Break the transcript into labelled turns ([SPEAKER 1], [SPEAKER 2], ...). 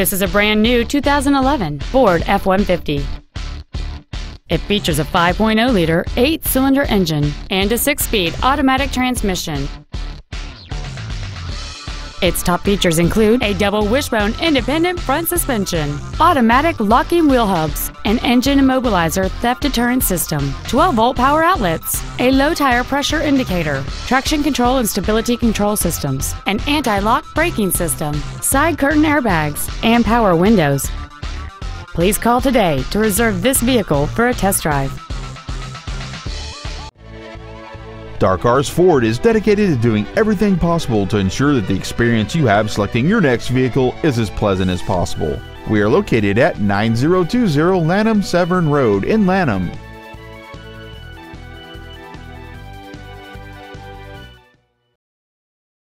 [SPEAKER 1] This is a brand new 2011 Ford F-150. It features a 5.0-liter eight-cylinder engine and a six-speed automatic transmission. Its top features include a double wishbone independent front suspension, automatic locking wheel hubs, an engine immobilizer theft deterrent system, 12 volt power outlets, a low tire pressure indicator, traction control and stability control systems, an anti-lock braking system, side curtain airbags, and power windows. Please call today to reserve this vehicle for a test drive.
[SPEAKER 2] Darcars Ford is dedicated to doing everything possible to ensure that the experience you have selecting your next vehicle is as pleasant as possible. We are located at 9020 Lanham Severn Road in Lanham.